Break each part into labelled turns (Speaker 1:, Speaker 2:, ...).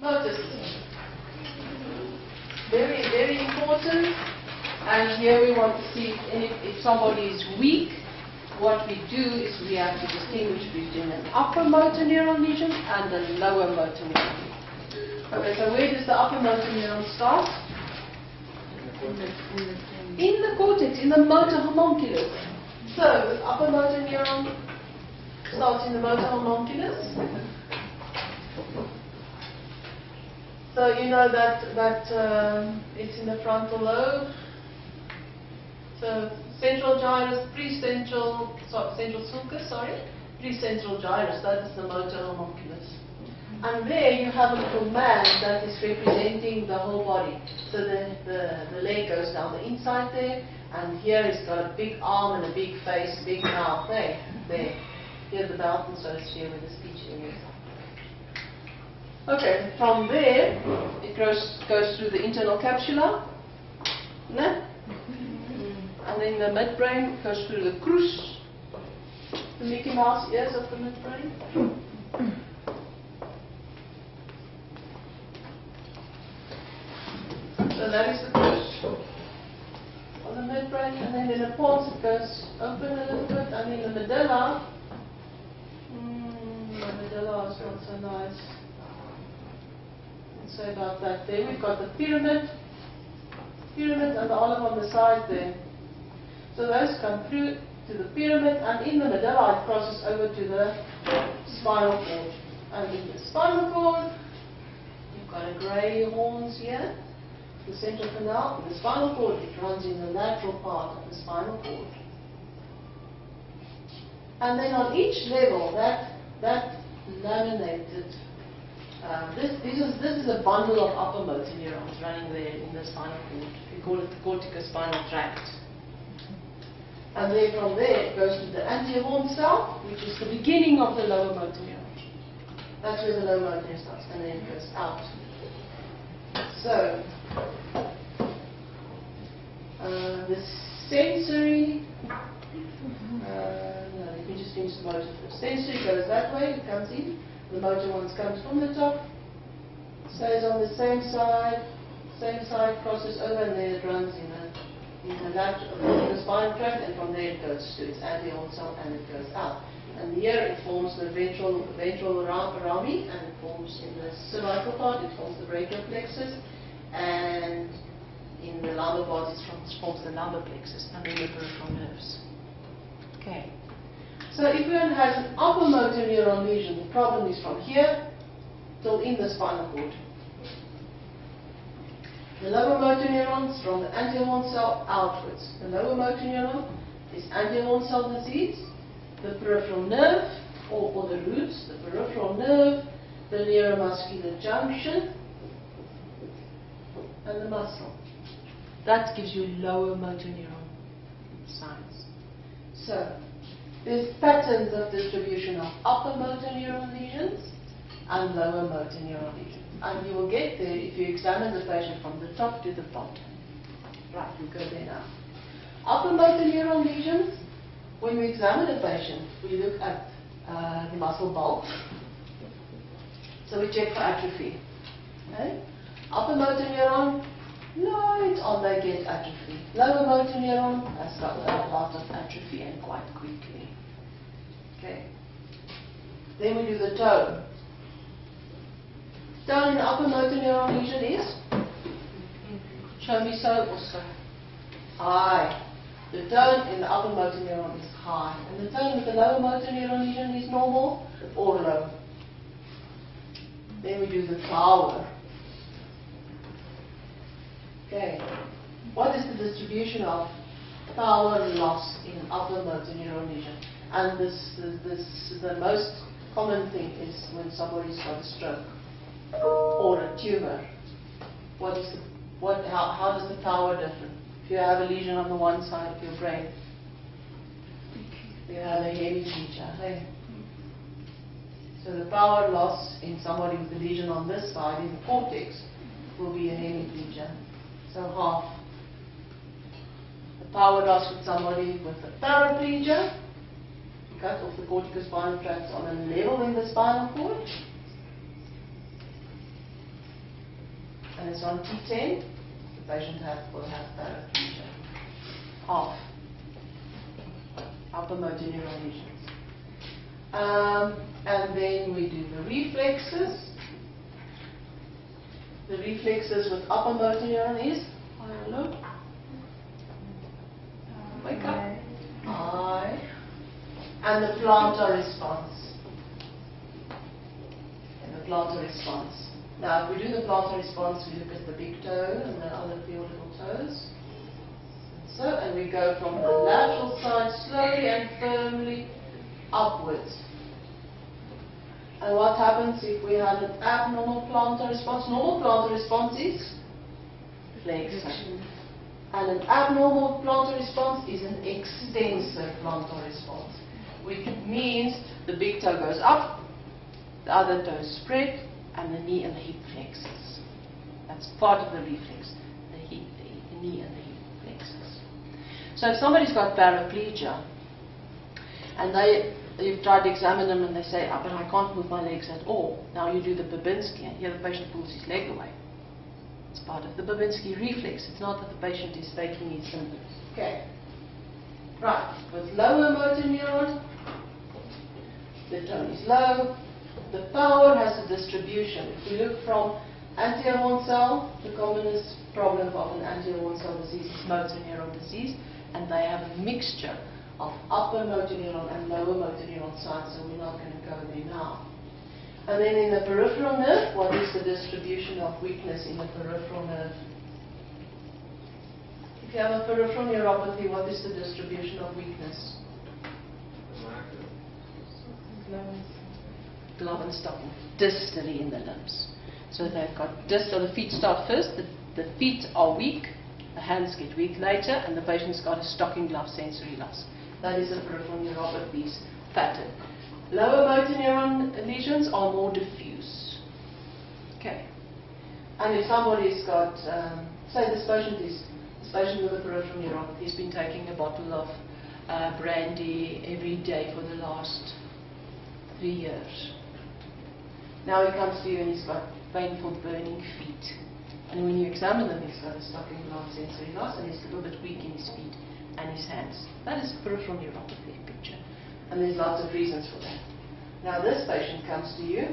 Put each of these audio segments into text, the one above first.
Speaker 1: Motor system. Very, very important. And here we want to see if, if somebody is weak, what we do is we have to distinguish between an upper motor neuron lesion and a lower motor neuron lesion. Okay, so where does the upper motor neuron start? In the cortex, in the motor homunculus. So, the upper motor neuron starts in the motor homunculus. So you know that that um, it's in the frontal lobe. So central gyrus, precentral, so, central sulcus, sorry, precentral gyrus. That is the motor homunculus. And there you have a little man that is representing the whole body. So the, the, the leg goes down the inside there, and here he's got a big arm and a big face, big mouth there. There. Here the and so it's where the speech areas Okay, from there it goes goes through the internal capsula. And then the midbrain goes through the crus, the Mickey Mouse ears of the midbrain. So that is the crus of the midbrain, and then in the pons it goes open a little bit, and in the medulla, mm, the medulla is not so nice. Say about that there. We've got the pyramid, pyramid and the olive on the side there. So those come through to the pyramid, and in the medulla it crosses over to the spinal cord. And in the spinal cord, you've got a grey horns here, the central canal. In the spinal cord, it runs in the lateral part of the spinal cord. And then on each level, that that laminated this, this, is, this is a bundle of upper motor neurons running there in the spinal cord. We call it the corticospinal tract. And then from there it goes to the anterior horn cell, which is the beginning of the lower motor neuron. That's where the lower motor neuron starts, and then it goes out. So, uh, the sensory, uh, no, let me just finish the motor first. Sensory goes that way, it comes in. The motor ones comes from the top, stays on the same side, same side, crosses over, and then it runs in a in the in the spinal tract, and from there it goes to its anterior cell and it goes out. And here it forms the ventral ventral rami, and it forms in the cervical part, it forms the brachial plexus, and in the lumbar part it forms the lumbar plexus, and then the peripheral nerves. Okay. So if one has an upper motor neuron lesion, the problem is from here till in the spinal cord. The lower motor neurons from the anterior cell outwards. The lower motor neuron is anterior cell disease. The peripheral nerve, or, or the roots, the peripheral nerve, the neuromuscular junction, and the muscle. That gives you lower motor neuron signs. So, there's patterns of distribution of upper motor neuron lesions and lower motor neuron lesions. And you will get there if you examine the patient from the top to the bottom. Right, we go there now. Upper motor neuron lesions, when we examine a patient, we look at uh, the muscle bulk. So we check for atrophy. Okay? Upper motor neuron, no, it's on they get atrophy. Lower motor neuron has got a lot of atrophy and quite quickly. Then we do the toe. Down in the upper motor neuron lesion is? Show me so or so. High. The tone in the upper motor neuron is high. And the tone with the lower motor neuron lesion is normal or low. Then we do the flower. Okay. What is the distribution of power loss in upper motor neuron lesion? And this, this, is the most common thing is when somebody's got a stroke or a tumor. What is the, what, how, how does the power differ? If you have a lesion on the one side of your brain, you have a hemiplegia. Hey? So the power loss in somebody with a lesion on this side in the cortex will be a hemiplegia. So half. The power loss with somebody with a paraplegia, cut off the corticospinal tracts on a level in the spinal cord, and it's on T10, the patient have, will have paraplegia. Half. Upper motor neuron lesions. Um, and then we do the reflexes. The reflexes with upper motor neuron is, hello, wake up, I, and the plantar response. And the plantar response. Now, if we do the plantar response, we look at the big toe and the other few little toes. So, and we go from the lateral side slowly and firmly upwards. And what happens if we have an abnormal plantar response? Normal plantar response is flexion. And an abnormal plantar response is an extensor plantar response, which means the big toe goes up, the other toes spread, and the knee and the hip flexes. That's part of the reflex, the, hip, the, knee and the hip flexes. So if somebody's got paraplegia, and they you've tried to examine them and they say, oh, but I can't move my legs at all. Now you do the Babinski and here the patient pulls his leg away. It's part of the Babinski reflex. It's not that the patient is faking his symptoms. Okay. Right. With lower motor neuron, the tone is low. The power has a distribution. If we look from horn cell, the commonest problem of an horn cell disease is motor neuron disease, and they have a mixture of upper motor neuron and lower motor neuron sites, so we're not going to go there now. And then in the peripheral nerve, what is the distribution of weakness in the peripheral nerve? If you have a peripheral neuropathy, what is the distribution of weakness? Glove and stocking, distally in the limbs. So they've got distal, the feet start first, the, the feet are weak, the hands get weak later, and the patient's got a stocking glove sensory loss. That is a peripheral neuropathy pattern. Lower motor neuron lesions are more diffuse. Okay. And if somebody's got, um, say this patient is this patient with a peripheral neuropathy has been taking a bottle of uh, brandy every day for the last three years. Now he comes to you and he's got painful burning feet. And when you examine them, he's got a stocking glove sensory loss and he's a little bit weak in his feet and his hands. That is peripheral neuropathy picture. And there's lots of reasons for that. Now this patient comes to you,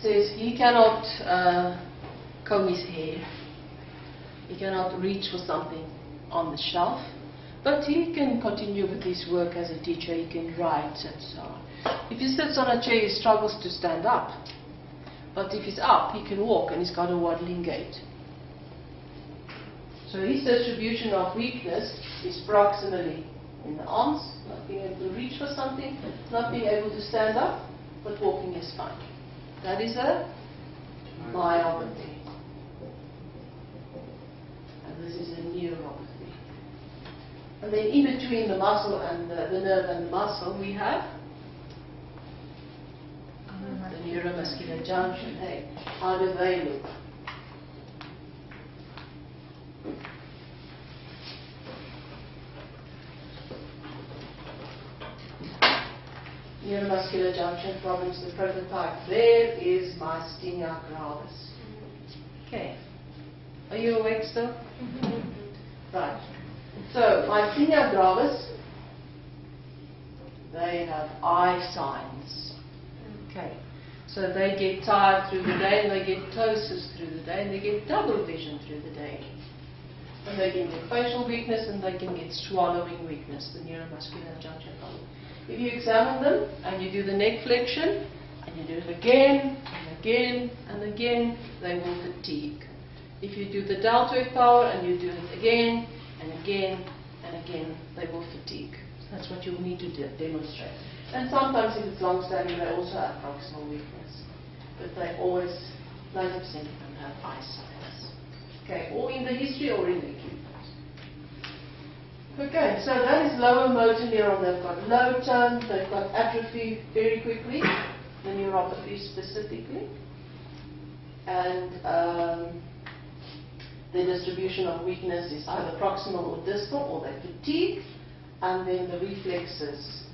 Speaker 1: says he cannot uh, comb his hair, he cannot reach for something on the shelf, but he can continue with his work as a teacher, he can write and so on. If he sits on a chair, he struggles to stand up. But if he's up, he can walk and he's got a waddling gait. So his distribution of weakness is proximally in the arms, not being able to reach for something, not being able to stand up, but walking is fine. That is a myopathy. And this is a neuropathy. And then in between the muscle and the, the nerve and the muscle, we have the neuromuscular junction. Hey, how do they look? neuromuscular junction problems, the prototype. There is my myasthenia gravis. Mm-hmm. Okay. Are you awake still? Mm-hmm. right. So, myasthenia gravis, they have eye signs. Okay. So they get tired through the day and they get ptosis through the day and they get double vision through the day. And they can get facial weakness and they can get swallowing weakness, the neuromuscular junction problem. If you examine them and you do the neck flexion and you do it again and again and again, they will fatigue. If you do the deltoid power and you do it again and again and again, they will fatigue. That's what you'll need to de demonstrate. And sometimes if it's long-standing, they also have proximal weakness. But they always, 90% of them have eye signs. Okay, or in the history or in the acute. Okay, so that is lower motor neuron. They've got low tone, they've got atrophy very quickly, the neuropathy specifically. And um, the distribution of weakness is either proximal or distal, or they fatigue, and then the reflexes.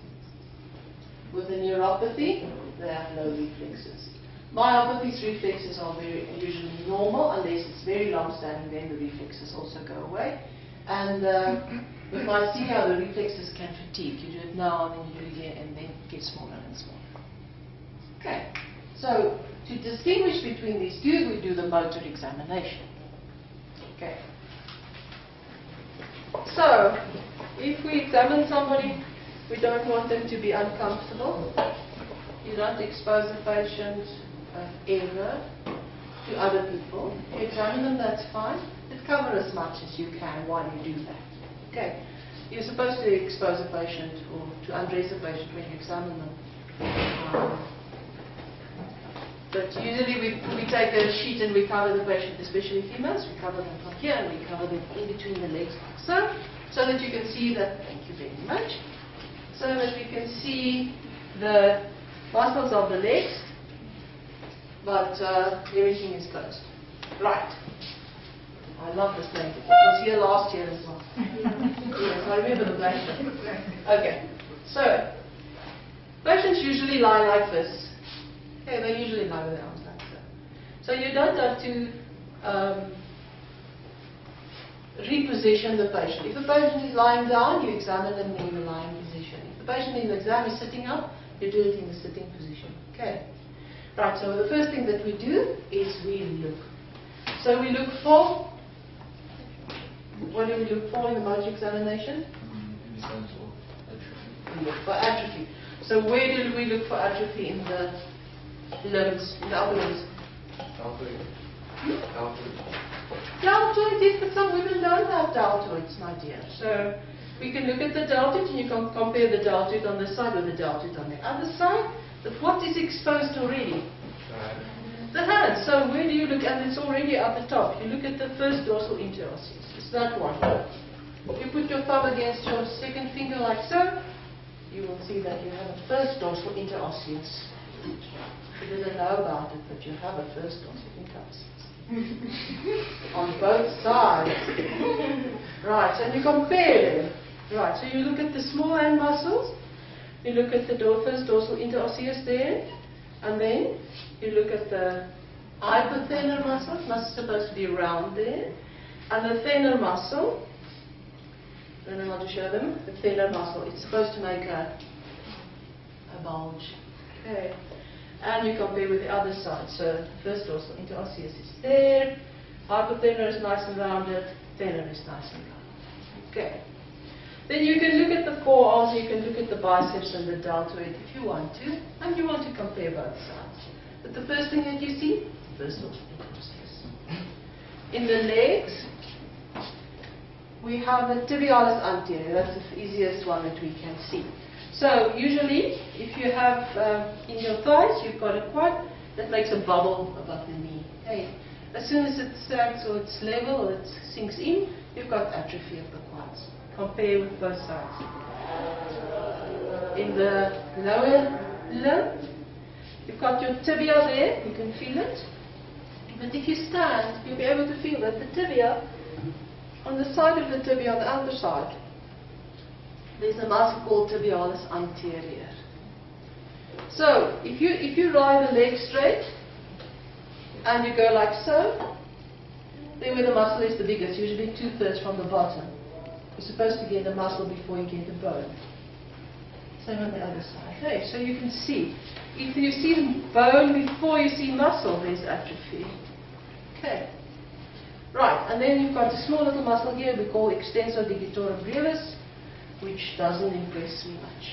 Speaker 1: With the neuropathy, they have no reflexes. Myopathy's reflexes are very usually normal unless it's very long standing, then the reflexes also go away. And uh, with myasthenia, the reflexes can fatigue. You do it now and then you do it again and then it gets smaller and smaller. Okay, so to distinguish between these two, we do the motor examination. Okay. So, if we examine somebody, we don't want them to be uncomfortable. You don't expose the patient uh, ever to other people. You examine them, that's fine. But cover as much as you can while you do that. Okay. You're supposed to expose a patient or to undress a patient when you examine them. Um, but usually we, we take a sheet and we cover the patient, especially females. We cover them from here and we cover them in between the legs like so, so that you can see that, thank you very much, so that we can see the muscles of the legs, but uh, everything is closed. Right. I love this blanket. It was here last year as well. yes, I remember the blanket. Okay. So, patients usually lie like this. Okay, they usually lie with their arms like so. So you don't have to um, reposition the patient. If the patient is lying down, you examine them in the lying position. If the patient in the exam is sitting up, you do it in the sitting position. Okay. Right, so the first thing that we do is we look. So we look for, what do we look for in the motor examination? We look for atrophy. So where do we look for atrophy in the limbs, in the upper limbs?
Speaker 2: Deltoid.
Speaker 1: Hmm?
Speaker 2: Deltoid.
Speaker 1: Deltoid, yes, but some women don't have deltoids, my dear. So we can look at the deltoid and you can compare the deltoid on this side with the deltoid on the other side. But what is exposed already? The hand. So where do you look? And it's already at the top. You look at the first dorsal interosseous. It's that one. You put your thumb against your second finger like so. You will see that you have a first dorsal interosseous. You didn't know about it, but you have a first dorsal interosseous. on both sides. right, and you compare them. Right, so you look at the small hand muscles, you look at the first dorsal interosseous there, and then you look at the hypothenar muscle, muscle supposed to be around there, and the thenar muscle, I don't know how to show them, the thenar muscle, it's supposed to make a, a bulge. Okay. And you compare with the other side. So first dorsal interosseous is there, hypothenar is nice and rounded, thenar is nice and rounded. Okay. Then you can look at the forearms, you can look at the biceps and the deltoid if you want to, and you want to compare both sides. But the first thing that you see, first dorsal interosseous. In the legs, we have the tibialis anterior. That's the easiest one that we can see. So usually, if you have um, in your thighs, you've got a quad that makes a bubble above the knee. Okay. As soon as it sags or it's level it sinks in, you've got atrophy of the quads. Compare with both sides. In the lower limb, you've got your tibia there, you can feel it. But if you stand, you'll be able to feel that the tibia, on the side of the tibia, on the outer side, there's a muscle called tibialis anterior. So, if you, if you lie the leg straight, and you go like so, then where the muscle is the biggest, usually two-thirds from the bottom. You're supposed to get the muscle before you get the bone. Same on the other side. Okay, so you can see. If you see the bone before you see muscle, there's atrophy. Okay. Right, and then you've got a small little muscle here we call extensor digitorum brevis, which doesn't impress me much.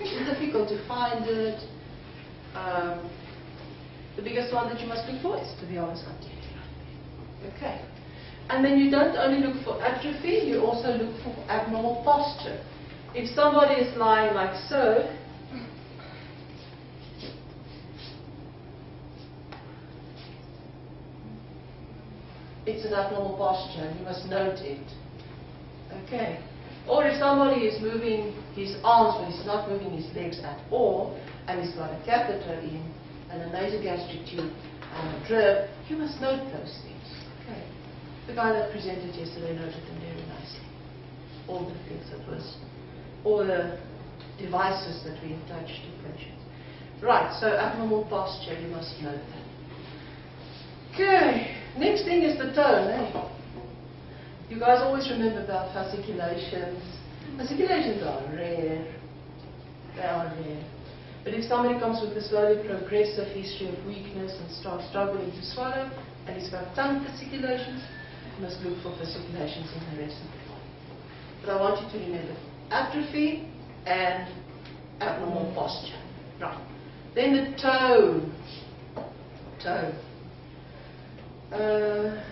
Speaker 1: It's difficult to find it. Um, the biggest one that you must look for is, tibialis. Okay. And then you don't only look for atrophy, you also look for abnormal posture. If somebody is lying like so, it's an abnormal posture, you must note it. Okay. Or if somebody is moving his arms but he's not moving his legs at all, and he's got a catheter in, and a nasogastric tube, and a drip, you must note those things. Okay. The guy that presented yesterday noted them very nicely. All the things that was, all the devices that we attached to patients. Right, so abnormal posture, you must note that. Okay, next thing is the tone, eh? You guys always remember about fasciculations. Fasciculations are rare. They are rare. But if somebody comes with a slowly progressive history of weakness and starts struggling to swallow, and he's got tongue fasciculations, you must look for fasciculations in the rest of the body. But I want you to remember atrophy and abnormal posture. Right. Then the tone. Tone. Uh,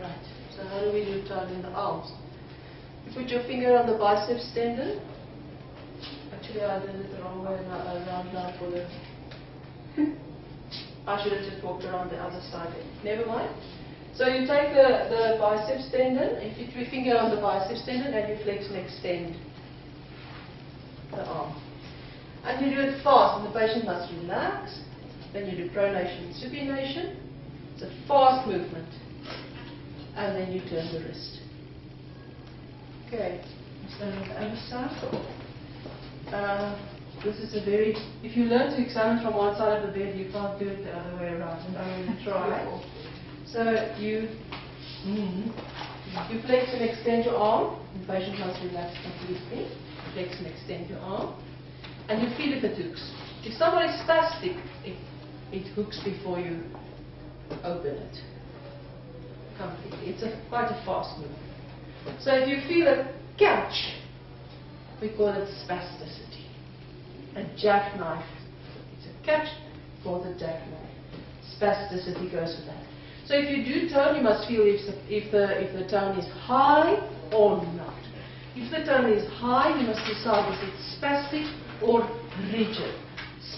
Speaker 1: right. How do we do tone in the arms? You put your finger on the biceps tendon. Actually, I did it the wrong way now, around now for the. I should have just walked around the other side. Never mind. So you take the, the biceps tendon, you put your finger on the biceps tendon and you flex and extend the arm. And you do it fast, and the patient must relax. Then you do pronation and supination. It's a fast movement. And then you turn the wrist. Okay, on the other side. Uh, this is a very, if you learn to examine from one side of the bed, you can't do it the other way around. I try. So you, mm, you flex and extend your arm. The patient must relax completely. Flex and extend your arm. And you feel if it hooks. If somebody is spastic, it, it hooks before you open it completely. It's a, quite a fast movement. So if you feel a catch, we call it spasticity. A jackknife. It's a catch for the jackknife. Spasticity goes with that. So if you do tone, you must feel if the, if the, if the tone is high or not. If the tone is high, you must decide is it spastic or rigid.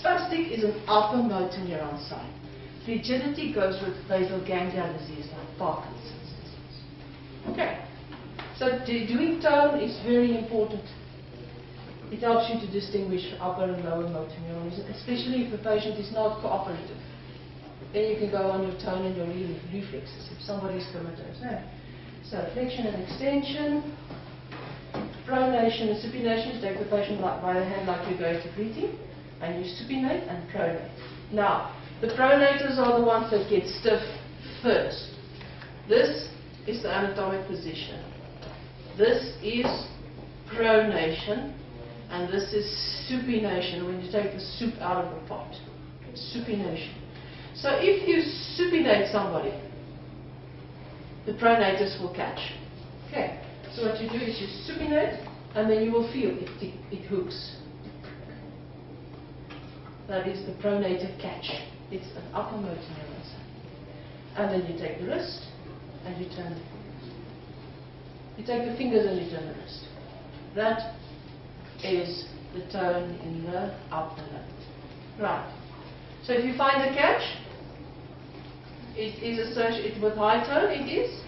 Speaker 1: Spastic is an upper motor neuron sign. Rigidity goes with basal ganglia disease like Parkinson's disease. Okay. So doing tone is very important. It helps you to distinguish upper and lower motor neurons, especially if the patient is not cooperative. Then you can go on your tone and your reflexes if somebody is comatose. No. So flexion and extension, pronation and supination. You take the patient by the hand like you're going to greet and you supinate and pronate. Now, the pronators are the ones that get stiff first. This is the anatomic position. This is pronation, and this is supination, when you take the soup out of the pot. Supination. So if you supinate somebody, the pronators will catch. Okay, so what you do is you supinate, and then you will feel it, it, it hooks. That is the pronator catch. It's an upper motor neuron And then you take the wrist, and you turn the fingers. You take the fingers and you turn the wrist. That is the tone in the upper lip. Right. So if you find the catch, it is associated with high tone, it is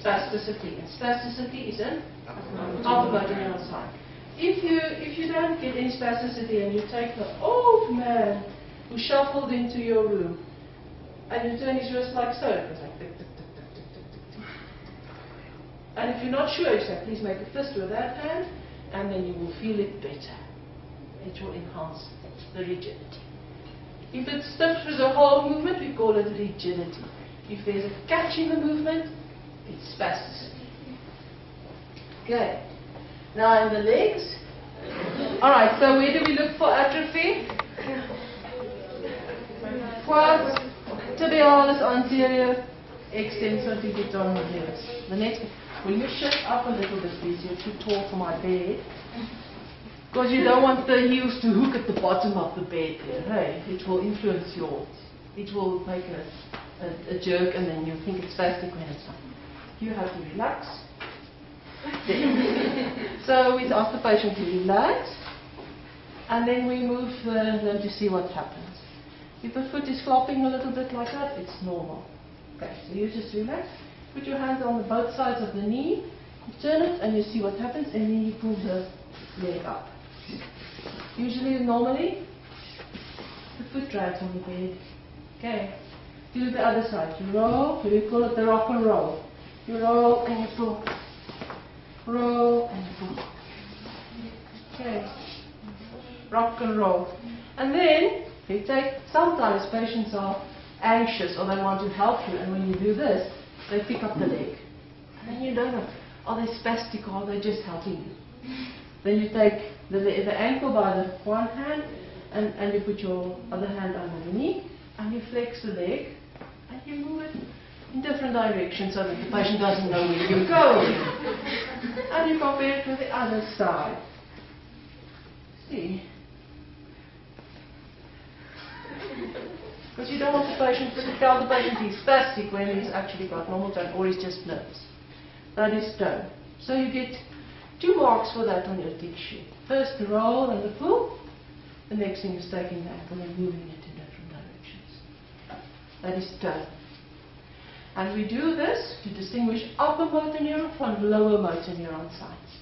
Speaker 1: spasticity. And spasticity is an upper motor neuron sign. If you if you don't get any spasticity and you take the old man who shuffled into your room and you turn his wrist like so, it goes like tick, tick, tick, tick, tick, tick, tick. And if you're not sure, you say, please make a fist with that hand, and then you will feel it better. It will enhance the rigidity. If it's stiff through the whole movement, we call it rigidity. If there's a catch in the movement, it's spasticity. Okay. Now in the legs. All right, so where do we look for atrophy? Quads, tibialis anterior, extensor digitorum The next, will you shift up a little bit, please? You're too tall for my bed. Because you don't want the heels to hook at the bottom of the bed here, hey? It will influence your, it will make a, a, a jerk and then you think it's spastic when it's not. You have to relax. so we ask the patient to relax and then we move uh, them to see what happens. If the foot is flopping a little bit like that, it's normal. Okay, so you just relax. Put your hands on the both sides of the knee, you turn it and you see what happens and then you pull the leg up. Usually, normally, the foot drags on the bed. Okay. Do the other side. You roll, we call it the rock and roll. You roll and you pull. Roll and you pull. Okay. rock and roll. And then take, sometimes patients are anxious or they want to help you, and when you do this, they pick up the leg. And then you don't know, are they spastic or are they just helping you? Then you take the, the ankle by the one hand and, and you put your other hand under the knee and you flex the leg and you move it in different directions so that the patient doesn't know where you're going. and you compare it with the other side. See? Because you don't want the patient to tell the patient he's spastic when he's actually got normal tone or he's just nervous. That is tone. So you get two marks for that on your tick sheet. First the roll and the pull. The next thing is taking the ankle and moving it in different directions. That is tone. And we do this to distinguish upper motor neuron from lower motor neuron sites.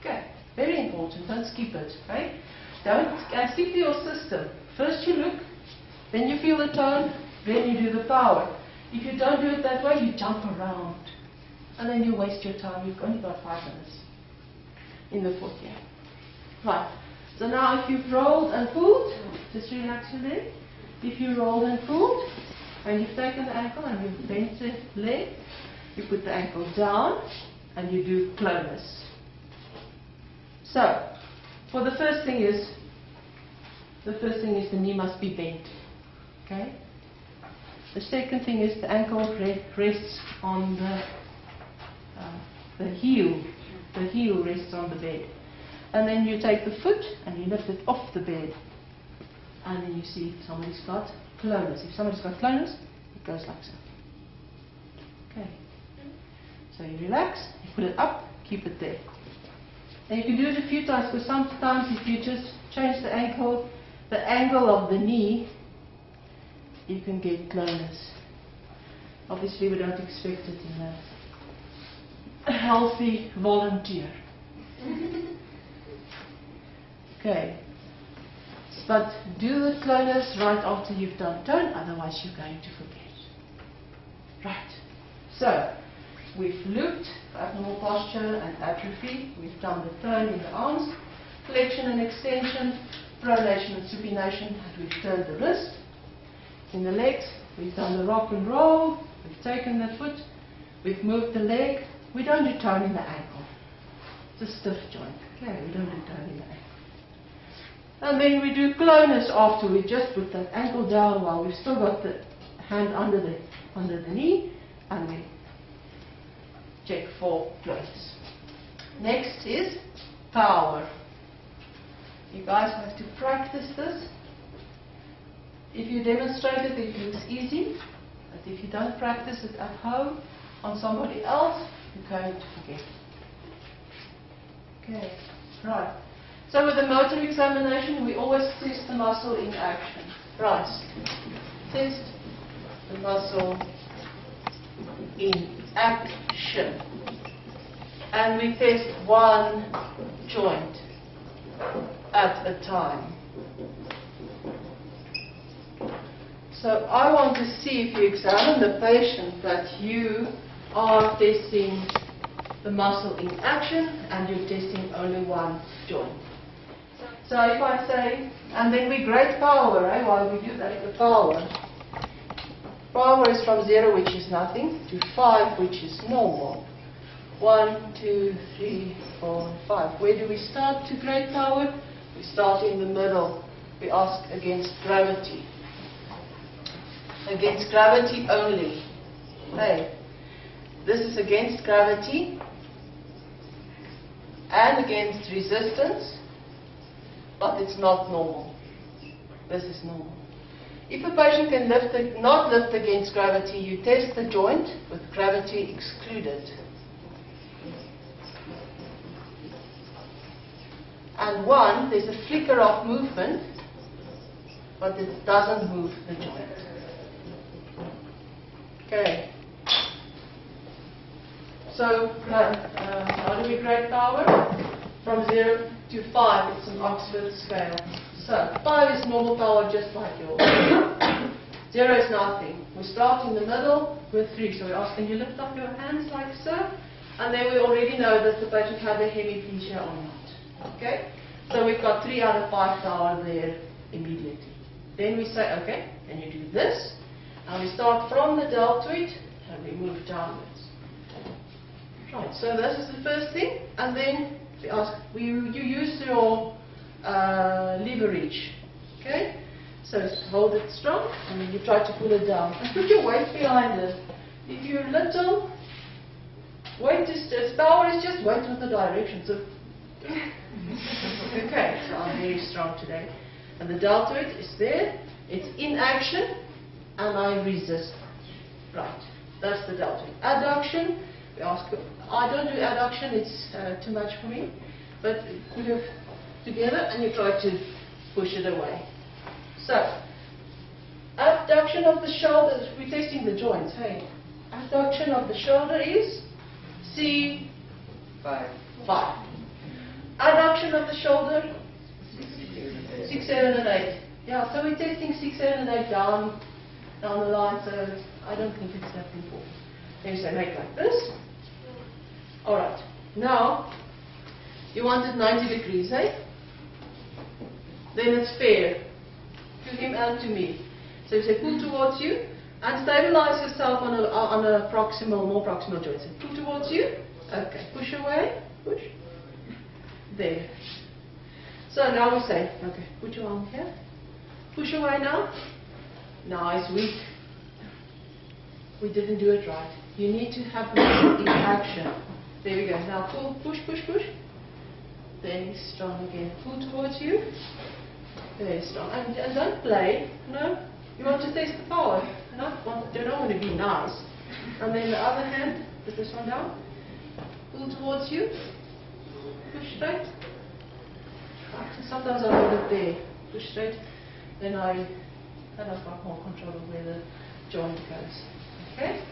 Speaker 1: Okay, very important. Don't skip it, right? Don't stick to your system. First you look, then you feel the tone, then you do the power. If you don't do it that way, you jump around. And then you waste your time. You've only got five minutes in the fourth year. Right. So now if you've rolled and pulled, just relax your leg. If you rolled and pulled, and you've taken the ankle and you've bent the leg, you put the ankle down and you do clonus. So, for the first thing is, the first thing is the knee must be bent. Okay? The second thing is the ankle rests on the, uh, the heel. The heel rests on the bed. And then you take the foot and you lift it off the bed. And then you see if somebody's got clonus. If somebody's got clonus, it goes like so. Okay. So you relax, you put it up, keep it there. And you can do it a few times because sometimes if you just change the ankle, the angle of the knee, you can get clonus. Obviously, we don't expect it in a healthy volunteer. okay. But do the clonus right after you've done tone, otherwise you're going to forget. Right. So, we've looked at abnormal posture and atrophy. We've done the turn in the arms, flexion and extension, pronation and supination, and we've turned the wrist. In the legs, we've done the rock and roll, we've taken the foot, we've moved the leg. We don't do tone in the ankle. It's a stiff joint. Okay, we don't do tone in the ankle. And then we do clonus after we just put that ankle down while we've still got the hand under the under the knee and we check for clonus. Next is power. You guys have to practice this. If you demonstrate it, it looks easy. But if you don't practice it at home on somebody else, you're going to forget. Okay, right. So with the motor examination, we always test the muscle in action. Right. Test the muscle in action. And we test one joint at a time. So I want to see if you examine the patient that you are testing the muscle in action and you're testing only one joint. So if I say, and then we grade power, right, while we do that, the power. Power is from 0, which is nothing, to 5, which is normal. One, two, three, four, five. Where do we start to grade power? We start in the middle. We ask against gravity. Against gravity only. Hey, this is against gravity and against resistance but it's not normal. This is normal. If a patient can lift not lift against gravity, you test the joint with gravity excluded. And one, there's a flicker of movement, but it doesn't move the joint. Okay. So, uh, uh, how do we grade power? From zero to 5, it's an Oxford scale. So 5 is normal power just like yours. 0 is nothing. We start in the middle with 3. So we ask, can you lift up your hands like so? And then we already know that the patient had a hemiplegia or not. Okay? So we've got three out of five power there immediately. Then we say, okay, can you do this, and we start from the deltoid and we move downwards. Right, so this is the first thing, and then we ask, we, you use your uh, leverage, okay? So hold it strong, and then you try to pull it down. And put your weight behind it. If you're little, weight is just, power is just weight with the direction. So, okay, so I'm very strong today. And the deltoid is there, it's in action, and I resist. Right, that's the deltoid. Adduction, we ask, I don't do adduction, it's uh, too much for me. But put it together and you try to push it away. So, abduction of the shoulders, we're testing the joints, hey. Abduction of the shoulder is C
Speaker 2: Five.
Speaker 1: 5. Adduction of the shoulder, 6, 7 and 8. Yeah, so we're testing 6, 7 and 8 down, down the line, so I don't think it's that important. Then you say make like this. Alright, now, you want it 90 degrees, eh? Then it's fair to him and to me. So you say pull towards you and stabilize yourself on a, on a proximal, more proximal joint. So pull towards you. Okay. Push away. Push. There. So now we say, okay, put your arm here. Push away now. Nice, weak. We didn't do it right. You need to have muscle in action. There we go. Now pull, push, push, push. Then strong again. Pull towards you. Very strong. And, and don't play. No. You want to test the power. Want, you don't want to be nice. And then the other hand, put this one down. Pull towards you. Push straight. Sometimes I hold it there. Push straight. Then I then I've got more control of where the joint goes. Okay?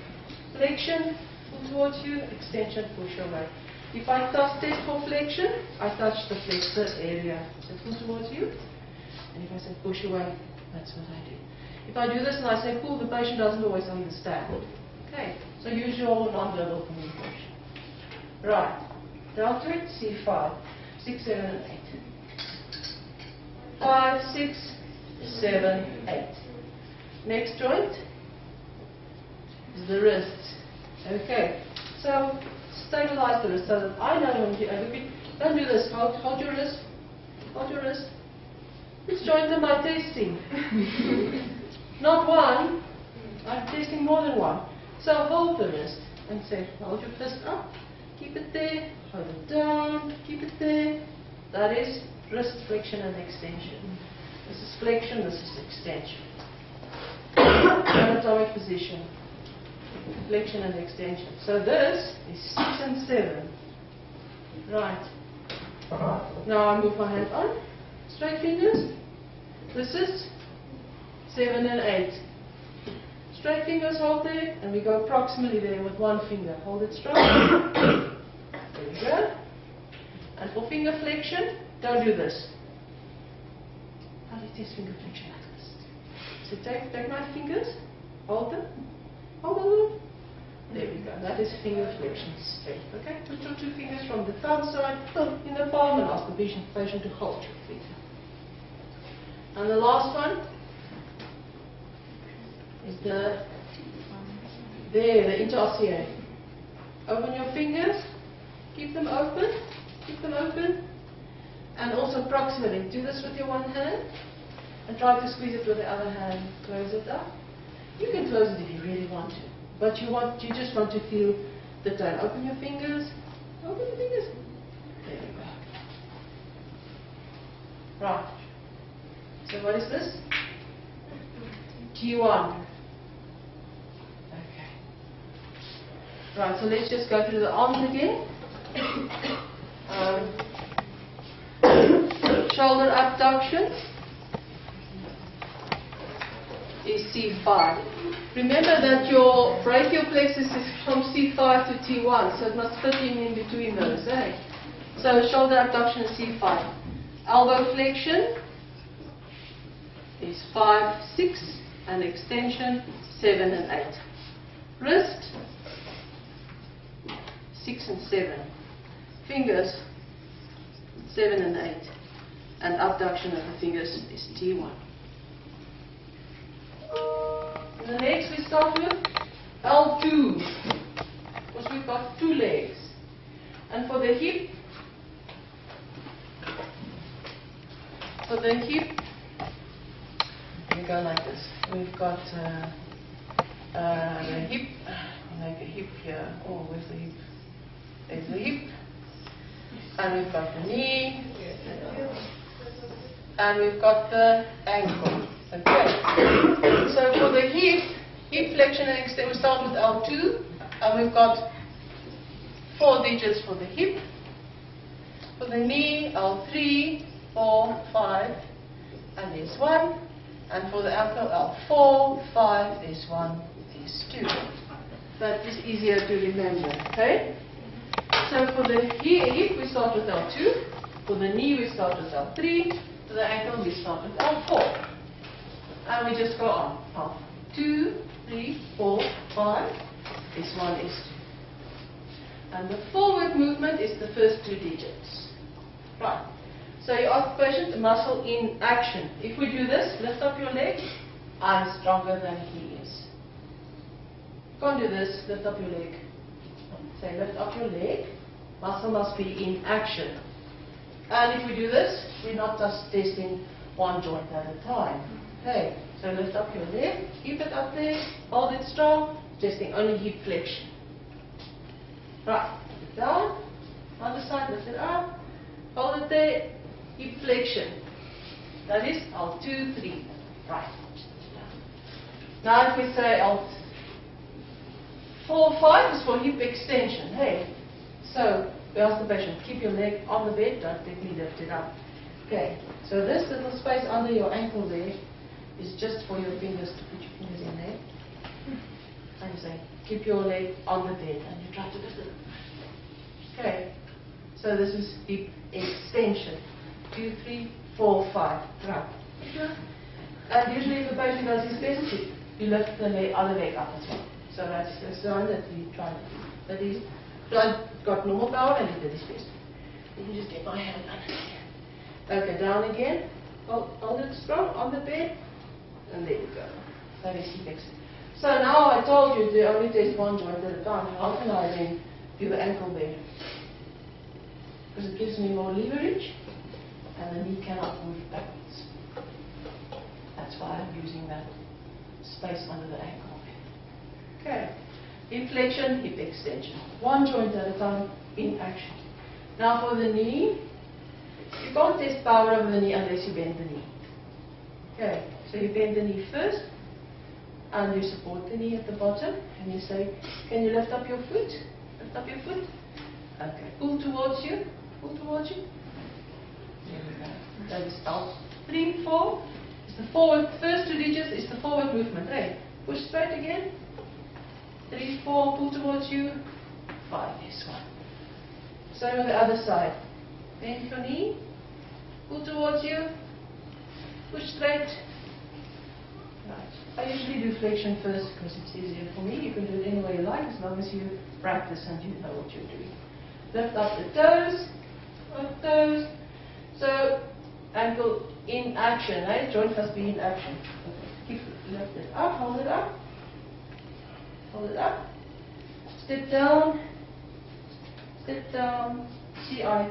Speaker 1: Flexion, pull towards you, extension, push away. If I touch test for flexion, I touch the flexor area. So pull towards you. And if I say push away, that's what I do. If I do this and I say pull, the patient doesn't always understand. Okay, so use your non-verbal communication. Right, deltoid C5, 6, 7, and 8. 5, 6, 7, 8. Next joint is the wrist. Okay, so stabilize the wrist so that I know when you, uh, don't do this, hold, hold your wrist, hold your wrist. Which joint am I testing? Not one, I'm testing more than one. So hold the wrist and say, hold your fist up, keep it there, hold it down, keep it there. That is wrist flexion and extension. Flexion, this is extension. Anatomic position, flexion and extension. So this is 6 and 7. Right. Now I move my hand on, straight fingers. This is 7 and 8. Straight fingers hold there, and we go approximately there with one finger. Hold it strong. there we go. And for finger flexion, don't do this. Do finger flexion this? So take, take my fingers, hold them, hold them. There we go. That is finger flexion straight. Okay? Put your two fingers from the thumb side in the palm and ask the patient to hold your feet. And the last one is the there, the interosseous. Open your fingers, keep them open, keep them open, and also proximally. Do this with your one hand, and try to squeeze it with the other hand. Close it up. You can close it if you really want to, but you want you just want to feel the tone. Open your fingers. Open your fingers. There you go. Right. So what is this? T1. Okay. Right, so let's just go through the arms again. Um, shoulder abduction is C5. Remember that your brachial plexus is from C5 to T1, so it must fit in in between those. Eh? So shoulder abduction is C5. Elbow flexion is 5, 6, and extension 7 and 8. Wrist 6 and 7. Fingers 7 and 8. and abduction of the fingers is T1. The next we start with L2, because we've got two legs. And for the hip, for the hip, we go like this. We've got uh, uh, the hip, like a hip here. Oh, where's the hip? There's the hip. And we've got the knee. And we've got the ankle. Okay. So for the hip, hip flexion and extension, we start with L2. And we've got four digits for the hip. For the knee, L3, 4, 5, and there's 1. And for the ankle, L4, 5, there's 1, there's 2. That is easier to remember, okay? So for the hip, we start with L2. For the knee, we start with L3. For the ankle, we start with L4. And we just go on. Up. 2, 3, 4, 5. This one is 2. And the forward movement is the first two digits. Right. So you ask the patient, muscle in action. If we do this, lift up your leg, I'm stronger than he is. Can't do this, lift up your leg. Say, lift up your leg, muscle must be in action. And if we do this, we're not just testing one joint at a time. Okay, so lift up your leg, keep it up there, hold it strong, testing only hip flexion. Right, down, other side, lift it up, hold it there, hip flexion. That is L2, 3. Right. Now if we say L 4, 5 is for hip extension. Hey, so we ask the patient, keep your leg on the bed, don't let me lift it up. Okay, so this little space under your ankle there is just for your fingers to put your fingers in there. And you say, keep your leg on the bed, and you try to lift it. Okay, so this is hip extension. Two, three, four, five. Right. And usually if the patient does his best, you lift the leg, other leg up as well. So that's the sign that we try to do. That he's got normal power and he did his best. You can just get my hand under here. Okay, down again. Oh, hold, hold it strong on the bed. And there you go. That is hip So now I told you to only test one joint at a time. How can I then do the ankle there? Because it gives me more leverage and the knee cannot move backwards. That's why I'm using that space under the ankle. Okay. Inflection, hip extension. One joint at a time in action. Now for the knee, you can't test power over the knee unless you bend the knee. Okay, so you bend the knee first, and you support the knee at the bottom, and you say, can you lift up your foot? Lift up your foot. Okay, pull towards you, pull towards you. There we go. Is out. Three, four. It's the forward, first two digits is the forward movement. Hey, push straight again. Three, four, pull towards you. Five, this one. Same on the other side. Bend your knee. Pull towards you. Push straight. Right. I usually do flexion first because it's easier for me. You can do it any way you like as long as you practice and you know what you're doing. Lift up the toes. Up toes. So, ankle in action, right? Joint must be in action. Keep lift it up, hold it up. Hold it up. Step down. Step down. See, I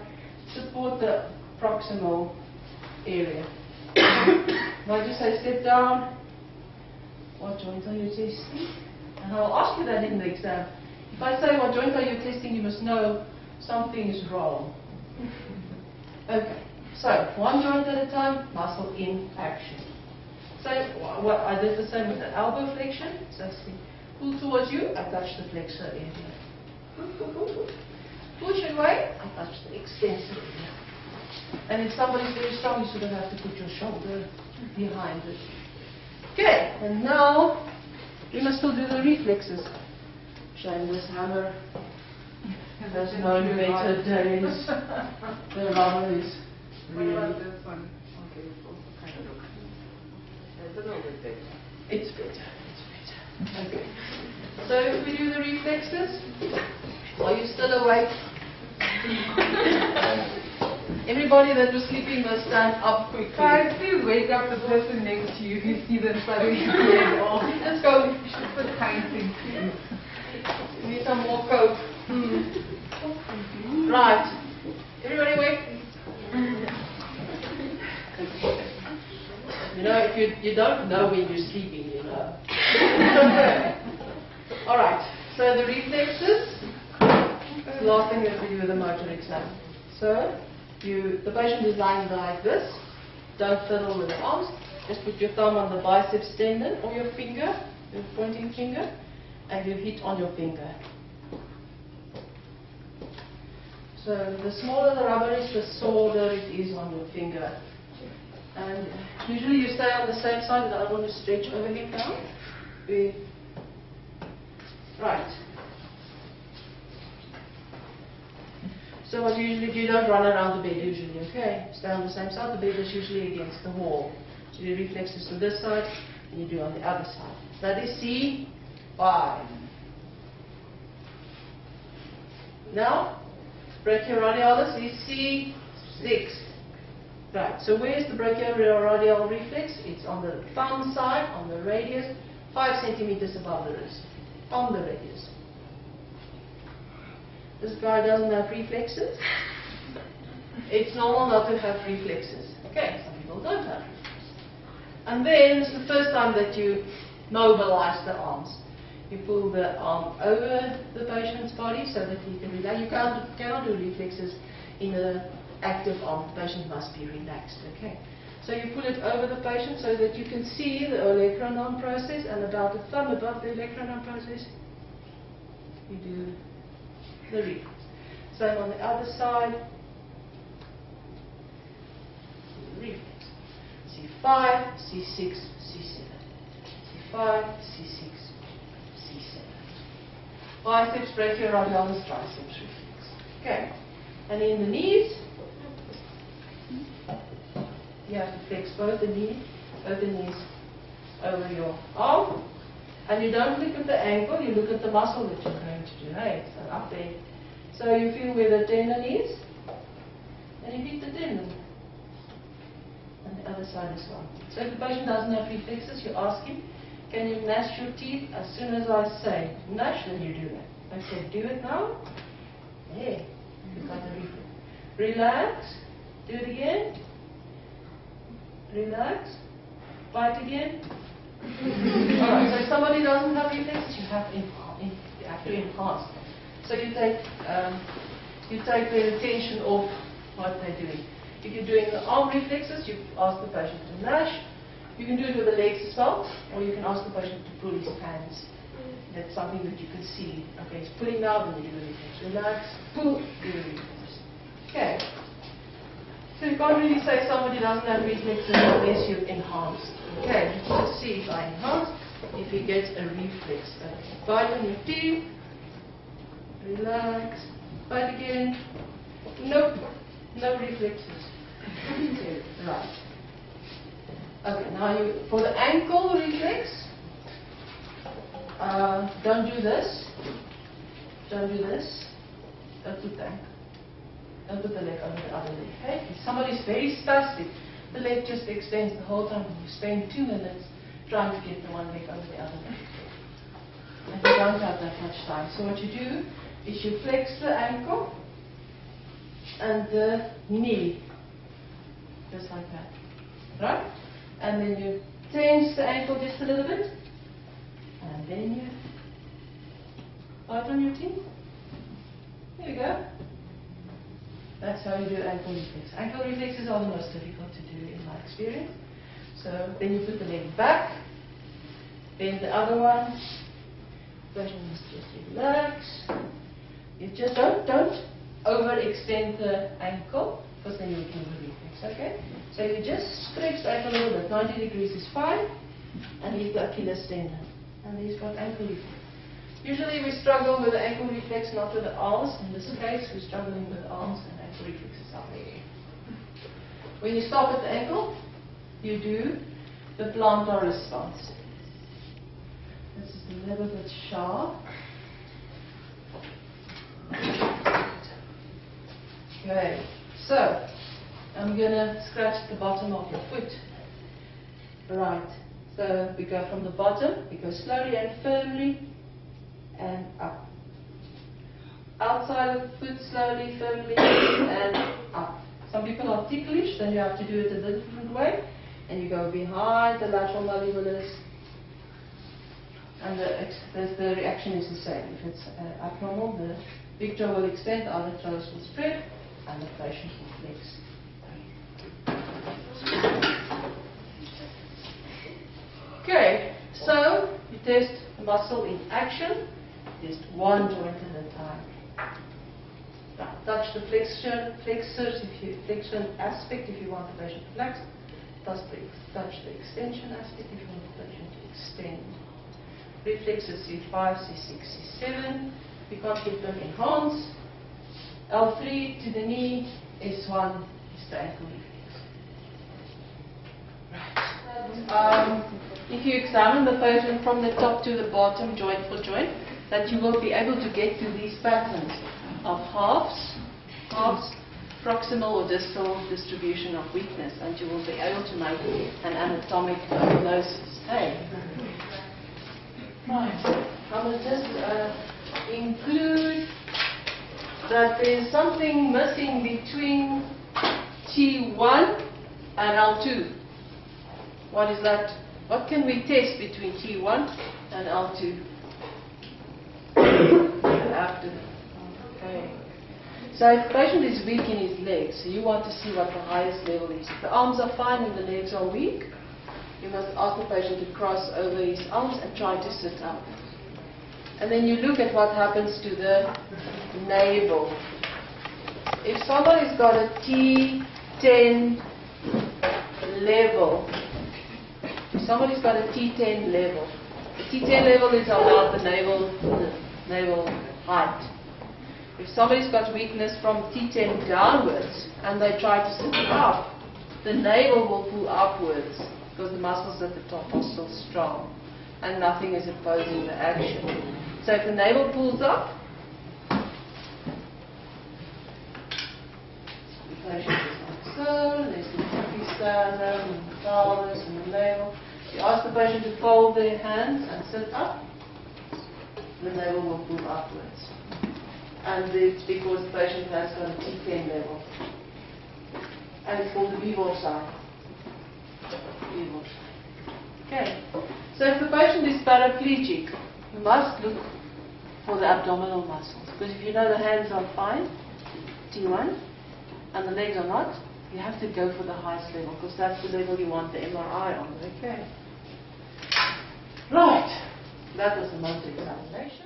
Speaker 1: support the proximal area. now just say step down. What joint are you testing? And I'll ask you that in the exam. If I say what joint are you testing, you must know something is wrong. okay, so one joint at a time, muscle in action. So what I did the same with the elbow flexion. So see pull towards you, I touch the flexor area. Push away, I touch the extensor area. And if somebody's very strong, you sort of have to put your shoulder behind it. Okay, and now we must still do the reflexes. Shameless hammer. Has motivated days. The hammer is really.
Speaker 3: What about this one? Okay, it's also kind of look. It's a little bit big.
Speaker 1: It's better. Okay. So if we do the reflexes, are you still awake? Everybody that was sleeping must stand up quickly.
Speaker 3: Guys, please wake up the person next to you if you see them suddenly going off.
Speaker 1: Let's go.
Speaker 3: It's a kind thing, please.
Speaker 1: We need some more coke. Hmm. Right. Everybody wake. You know, if you, you don't know when you're sleeping, you know. All right. So the reflexes. The last thing that we do with the motor exam. So you, the patient is lying like this. Don't fiddle with the arms. Just put your thumb on the biceps tendon or your finger, your pointing finger, and you hit on your finger. So the smaller the rubber is, the softer it is on your finger. And usually you stay on the same side, that I want to stretch overhead now. We, right. So what you usually do, you don't run around the bed usually, okay? Stay on the same side, the bed is usually against the wall. So you do reflexes to this side, and you do on the other side. That is C5. Now, brachioradialis is C6. Right, so where's the brachioradial reflex? It's on the thumb side, on the radius, 5 centimeters above the wrist, on the radius. This guy doesn't have reflexes. It's normal not to have reflexes. Okay, some people don't have reflexes. And then it's the first time that you mobilize the arms. You pull the arm over the patient's body so that he can relax. You can't, cannot do reflexes in an active arm. The patient must be relaxed. Okay. So you pull it over the patient so that you can see the olecranon process and about the thumb above the olecranon process. You do the reflex. Same on the other side. Reflex. C5, C6, C7. C5, C6, C7. Biceps, brachioradialis, triceps reflex. Okay. And in the knees, you have to flex both the knees, both the knees over your arm. And you don't look at the ankle, you look at the muscle that you're going to do. So up there. So you feel where the tendon is, and you hit the tendon. And the other side as well. So if the patient doesn't have reflexes, you ask him, can you gnash your teeth as soon as I say gnash, then you do that. I said, do it now. Yeah, you got the reflex. Relax. Do it again. Relax. Bite again. So if somebody doesn't have reflexes, you have, en- you have to enhance. So you take, um, you take the attention off what they're doing. If you're doing the arm reflexes, you ask the patient to gnash. You can do it with the legs as well, or you can ask the patient to pull his hands. That's something that you can see. Okay, he's pulling now, then you do the reflex. Relax, pull, do reflex. Okay. So you can't really say somebody doesn't have reflexes unless you've enhanced. Okay, let's see if I enhance, if he gets a reflex. Okay. Bite on your teeth. Relax. Bite again. Nope. No reflexes. Right. Okay, now you for the ankle reflex, uh, don't do this. Don't do this. Don't put the ankle. Don't the leg under the other leg. Okay? If somebody's very spastic, the leg just extends the whole time. You spend two minutes trying to get the one leg over the other leg. And you don't have that much time. So what you do is you flex the ankle and the knee. Just like that. Right? And then you tense the ankle just a little bit. And then you bite on your teeth. There you go. That's how you do ankle reflex. Ankle reflexes are the most difficult to do in my experience. So then you put the leg back, bend the other one. Patient must just relax. You just don't don't overextend the ankle because then you the reflex. Okay? So you just stretch the ankle a little bit. 90 degrees is fine. And he's got Achilles tendon. And he's got ankle reflex. Usually we struggle with the ankle reflex, not with the arms. In this case, we're struggling with arms and ankle reflexes are there. When you stop at the ankle, you do the plantar response. This is a little bit sharp. Okay, so I'm gonna scratch the bottom of your foot. Right. So we go from the bottom, we go slowly and firmly, and up. Outside of the foot, slowly, firmly, and up. Some people are ticklish, then you have to do it a different way. And you go behind the lateral malleolus, and the, the, the reaction is the same. If it's uh, abnormal, the big will extend, other toes will spread, and the patient will flex. Okay, so you test the muscle in action, test one joint at a time. Touch the flexion, flexors, if you, flexion aspect if you want the patient to flex. Touch the, touch the extension aspect if you want the patient to extend. Reflexes C5, C6, C7. We can't get them enhanced. L3 to the knee, S1 is the ankle reflex. Right. Um, if you examine the patient from the top to the bottom, joint for joint, that you will be able to get to these patterns of halves, halves, proximal or distal distribution of weakness, and you will be able to make an anatomic diagnosis. Hey. Right. I will just uh, include that there's something missing between T1 and L2. What is that? What can we test between T1 and L2? So if the patient is weak in his legs, you want to see what the highest level is. If the arms are fine and the legs are weak, you must ask the patient to cross over his arms and try to sit up. And then you look at what happens to the navel. If somebody's got a T10 level, if somebody's got a T10 level, T10 level is about the navel, the navel height. If somebody's got weakness from T10 downwards and they try to sit up, the navel will pull upwards because the muscles at the top are still strong and nothing is opposing the action. So if the navel pulls up, the patient is like so, there's the episternum the pelvis and the navel. You ask the patient to fold their hands and sit up, the navel will pull upwards. And it's because the patient has got a T10 level. And it's called the Beevor sign. Beevor sign. Okay. So if the patient is paraplegic, you must look for the abdominal muscles. Because if you know the hands are fine, T1, and the legs are not, you have to go for the highest level because that's the level you want the MRI on. Okay. Right. That was the motor examination.